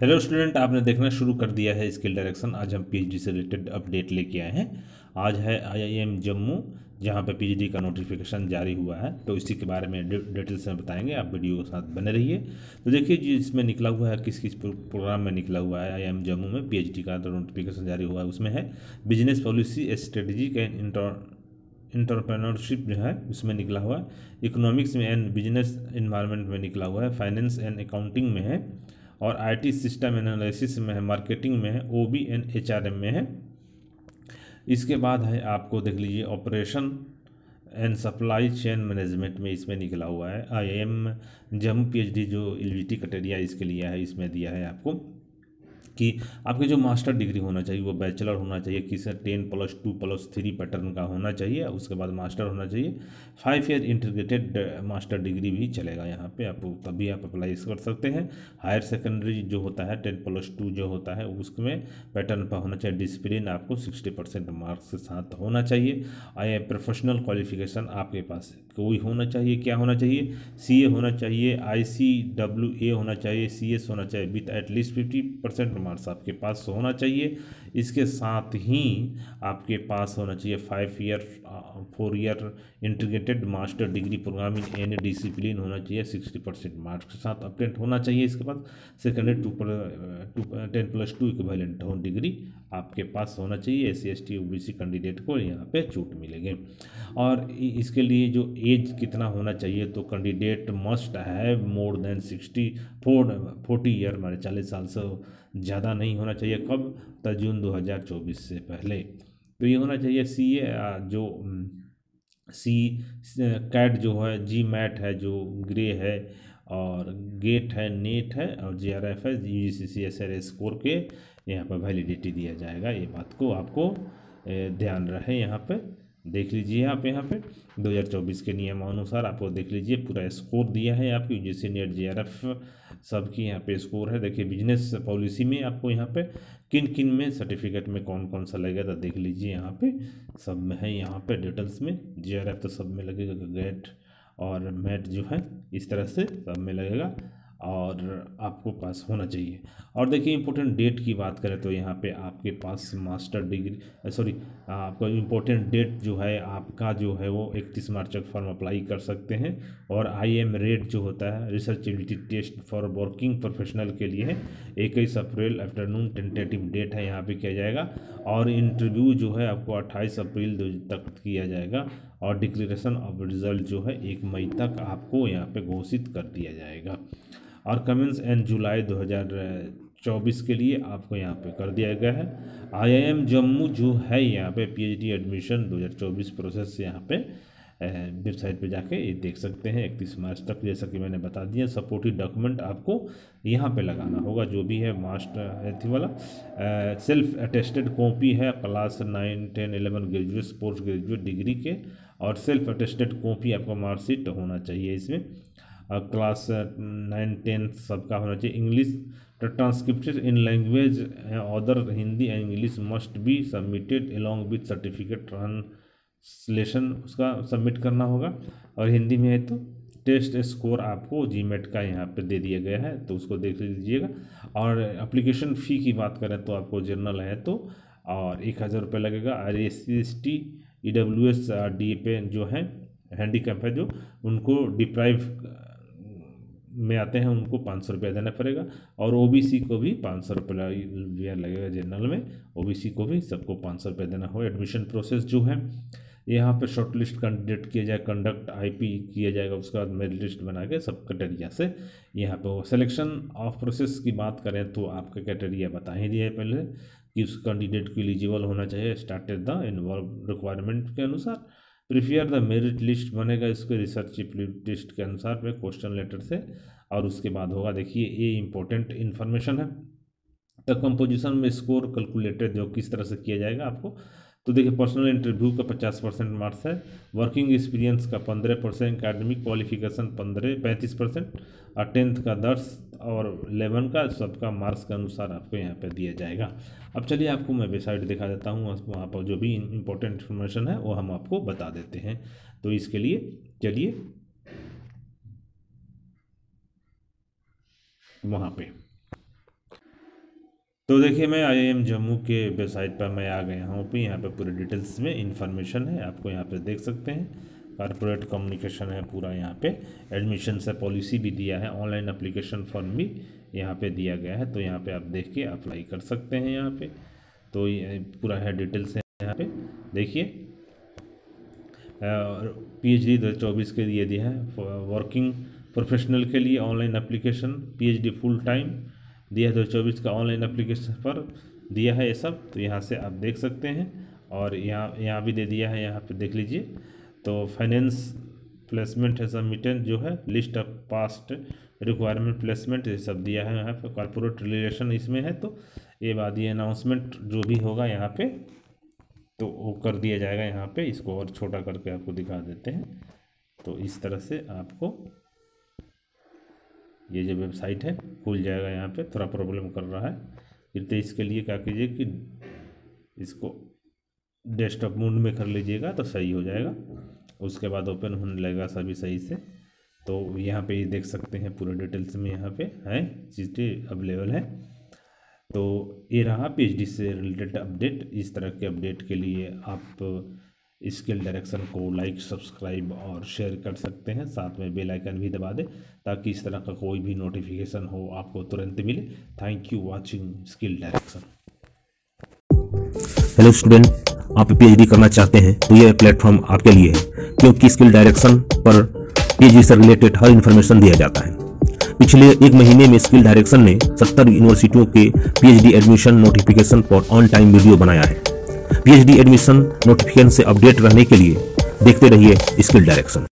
Hello student आपने देखना शुरू कर दिया है स्किल डायरेक्शन आज हम पीएचडी से रिलेटेड अपडेट लेके आए हैं। आज है आईआईएम जम्मू, जहाँ पे पीएचडी का नोटिफिकेशन जारी हुआ है। तो इसी के बारे में डिटेल्स में बताएँगे, आप वीडियो के साथ बने रहिए। तो देखिए जी, इसमें निकला हुआ है किस किस प्रोग्राम में निकला हुआ है आईआईएम जम्मू में। पीएचडी का नोटिफिकेशन जारी हुआ है उसमें है। Business policy strategy and inter entrepreneurship जो है, उसमें निकला हुआ है। इकोनॉमिक्स में एंड बिज़नेस इन्वायरमेंट में निकला हुआ है। फाइनेंस एंड अकाउंटिंग में है। और आईटी सिस्टम एनालिसिस में है मार्केटिंग में है O B and H R M में है। इसके बाद है, आपको देख लीजिए operation and supply chain management में इसमें निकला हुआ है। आई एम जम्मू पीएचडी जो एल कटेरिया इसके लिए है, इसमें दिया है आपको। कि आपकी जो मास्टर डिग्री होना चाहिए, वो बैचलर होना चाहिए किसी ten plus two plus three pattern का होना चाहिए, उसके बाद मास्टर होना चाहिए। Five year integrated master degree भी चलेगा यहाँ पे, आप तभी आप अप्लाई कर सकते हैं। हायर सेकेंडरी जो होता है, टेन प्लस टू जो होता है, उसमें पैटर्न पर होना चाहिए, डिसिप्लिन आपको सिक्सटी परसेंट मार्क्स के साथ होना चाहिए। आई प्रोफेशनल क्वालिफिकेशन आपके पास कोई होना चाहिए, क्या होना चाहिए? सीए होना चाहिए, आई सी डब्ल्यू ए होना चाहिए, सी एस होना चाहिए with at least fifty percent marks आपके पास होना चाहिए। इसके साथ ही आपके पास होना चाहिए five year four year integrated master degree program in any discipline होना चाहिए। सिक्सटी परसेंट मार्क्स के साथ अपडेट होना चाहिए इसके बाद। Secondary two two ten plus two equivalent हो डिग्री आपके पास होना चाहिए, S C, S T O B C candidate को यहाँ पे छूट मिलेंगे। और इसके लिए जो एज कितना होना चाहिए तो candidate must have more than sixty four, forty year मारे चालीस साल से ज़्यादा नहीं होना चाहिए, कब? तक जून 2024 से पहले। तो ये होना चाहिए सी, ए जो सी, कैट जो है, जी मैट है, जो ग्रे है और गेट है, नेट है और जी आर एफ़ है G C C S R score के यहाँ पर वैलिडिटी दिया जाएगा। ये बात को आपको ध्यान रहे यहाँ पे। देख लीजिए आप यहाँ पे 2024 के नियमानुसार आपको देख लीजिए, पूरा स्कोर दिया है आपकी। जैसे नेट जी आर एफ़ सबकी यहाँ पे स्कोर है, देखिए बिज़नेस पॉलिसी में आपको यहाँ पे किन किन में सर्टिफिकेट में कौन कौन सा लगेगा तो देख लीजिए यहाँ पे सब में है। यहाँ पे डिटेल्स में जी आर एफ़ तो सब में लगेगा, गेट और मैट जो है, इस तरह से सब में लगेगा और आपको पास होना चाहिए। और देखिए इम्पोर्टेंट डेट की बात करें तो यहाँ पे आपके पास मास्टर डिग्री सॉरी आपका इम्पोर्टेंट डेट जो है, आपका जो है वो इकतीस मार्च तक फॉर्म अप्लाई कर सकते हैं और आई एम रेट जो होता है research ability test for working professional के लिए इक्कीस अप्रैल आफ्टरनून टेंटेटिव डेट है, यहाँ पर किया जाएगा और इंटरव्यू जो है आपको अट्ठाईस अप्रैल तक किया जाएगा। और डिक्लेरेशन ऑफ़ रिज़ल्ट जो है एक मई तक आपको यहाँ पे घोषित कर दिया जाएगा। और कमेंस एंड जुलाई 2024 के लिए आपको यहाँ पे कर दिया गया है। आईआईएम जम्मू जो है यहाँ पे पीएचडी एडमिशन 2024 प्रोसेस यहाँ पे वेबसाइट पे जाके ये देख सकते हैं। इकतीस मार्च तक जैसा कि मैंने बता दिया, सपोर्टिव डॉक्यूमेंट आपको यहाँ पे लगाना होगा, जो भी है मास्टर थी वाला। सेल्फ अटेस्टेड कॉपी है, class nine, ten eleven graduate post graduate degree के। और सेल्फ अटेस्टेड कॉपी आपका मार्कशीट होना चाहिए इसमें। और क्लास नाइन टेंथ सबका होना चाहिए। English transcripted in language other Hindi and English must be submitted along with certificate translation उसका सबमिट करना होगा। और हिंदी में है तो टेस्ट स्कोर आपको जी का यहाँ पे दे दिया गया है तो उसको देख लीजिएगा। और एप्लीकेशन फ़ी की बात करें तो आपको जर्नल है तो और एक हज़ार रुपये लगेगा। R S C S T E W S D पे जो है हैंडीकैप है जो, उनको डिप्राइव में आते हैं, उनको पाँच सौ रुपया देना पड़ेगा। और ओबीसी को भी पाँच सौ रुपया लगेगा जनरल में। ओबीसी को भी सबको पाँच सौ रुपया देना होगा। एडमिशन प्रोसेस जो है, यहाँ पे शॉर्ट लिस्ट कैंडिडेट किया जाए कंडक्ट आईपी किया जाएगा, उसके बाद मेरिट लिस्ट बना के सब क्राइटेरिया से यहाँ पे सिलेक्शन ऑफ़ प्रोसेस की बात करें तो आपका क्राइटेरिया बता ही दिया है पहले। उस कैंडिडेट को एलिजिबल होना चाहिए स्टार्टेड द इन्वॉल्व रिक्वायरमेंट के अनुसार। प्रिफेयर द मेरिट लिस्ट बनेगा इसके रिसर्च लिस्ट के अनुसार पे क्वेश्चन लेटर से, और उसके बाद होगा, देखिए, ये इंपॉर्टेंट इन्फॉर्मेशन है। द कंपोजिशन में स्कोर कैलकुलेटेड जो किस तरह से किया जाएगा आपको तो देखिए पर्सनल इंटरव्यू का पचास परसेंट मार्क्स है वर्किंग एक्सपीरियंस का पंद्रह परसेंट अकेडमिक क्वालिफिकेशन पंद्रह, पैंतीस परसेंट, और टेंथ का दस और इलेवन का सबका मार्क्स के अनुसार आपको यहाँ पे दिया जाएगा। अब चलिए आपको मैं वेबसाइट दिखा देता हूँ वहाँ पर जो भी इंपॉर्टेंट इन्फॉर्मेशन है, वो हम आपको बता देते हैं। तो इसके लिए चलिए, वहाँ पे। तो देखिए, मैं आईआईएम जम्मू के वेबसाइट पर मैं आ गया हूँ। पे यहाँ पे पूरे डिटेल्स में इंफॉर्मेशन है, आपको यहाँ पे देख सकते हैं। कारपोरेट कम्युनिकेशन है पूरा यहाँ पे। एडमिशन से पॉलिसी भी दिया है, ऑनलाइन अप्लीकेशन फॉर्म भी यहाँ पे दिया गया है। तो यहाँ पे आप देख के अप्लाई कर सकते हैं यहाँ पे। तो ये पूरा है डिटेल्स है यहाँ पे। देखिए पी एच डी चौबीस के लिए दिया है। वर्किंग प्रोफेशनल के लिए online application PhD full time दिया दो चौबीस का ऑनलाइन अप्लीकेशन पर दिया है ये सब तो यहाँ से आप देख सकते हैं। और यहाँ यहाँ भी दे दिया है, यहाँ पर देख लीजिए। तो फाइनेंस प्लेसमेंट है सबमिटेड जो है, list of past requirement placement, ये सब दिया है यहाँ पे। कॉरपोरेट रिलेशन इसमें है तो ये बाद ये अनाउंसमेंट जो भी होगा यहाँ पे तो वो कर दिया जाएगा यहाँ पे। इसको और छोटा करके आपको दिखा देते हैं। तो इस तरह से आपको ये जो वेबसाइट है, खुल जाएगा यहाँ पे, थोड़ा प्रॉब्लम कर रहा है। फिर तो इसके लिए क्या कीजिए कि इसको डेस्कटॉप मोड में कर लीजिएगा तो सही हो जाएगा। उसके बाद ओपन होने लगेगा सभी सही से। तो यहाँ पे ये देख सकते हैं, पूरे डिटेल्स में यहाँ पे है, चीज़ें अवेलेबल है। तो ये रहा पीएचडी से रिलेटेड अपडेट। इस तरह के अपडेट के लिए आप स्किल डायरेक्शन को लाइक सब्सक्राइब और शेयर कर सकते हैं। साथ में बेल आइकन भी दबा दें ताकि इस तरह का कोई भी नोटिफिकेशन हो, आपको तुरंत मिले। Thank you watching Skill Direction hello student आप पीएचडी करना चाहते हैं तो यह प्लेटफॉर्म आपके लिए है, क्योंकि स्किल डायरेक्शन पर पीएचडी से रिलेटेड हर इन्फॉर्मेशन दिया जाता है। पिछले एक महीने में स्किल डायरेक्शन ने 70 यूनिवर्सिटियों के पीएचडी एडमिशन नोटिफिकेशन पर ऑन टाइम वीडियो बनाया है। पीएचडी एडमिशन नोटिफिकेशन से अपडेट रहने के लिए देखते रहिए स्किल डायरेक्शन